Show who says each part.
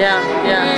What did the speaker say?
Speaker 1: Yeah, yeah.